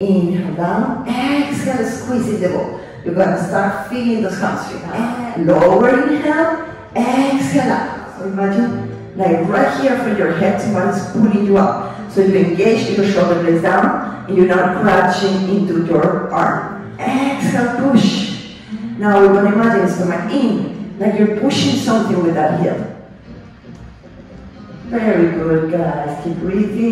Inhale down, exhale, squeeze the ball. You're gonna start feeling those hamstrings. And lower inhale, exhale up. So imagine like right here from your head, someone is pulling you up. So you engage your shoulder blades down and you're not crouching into your arm. Exhale, push. Now we're gonna imagine stomach in, like you're pushing something with that heel. Very good, guys. Keep breathing.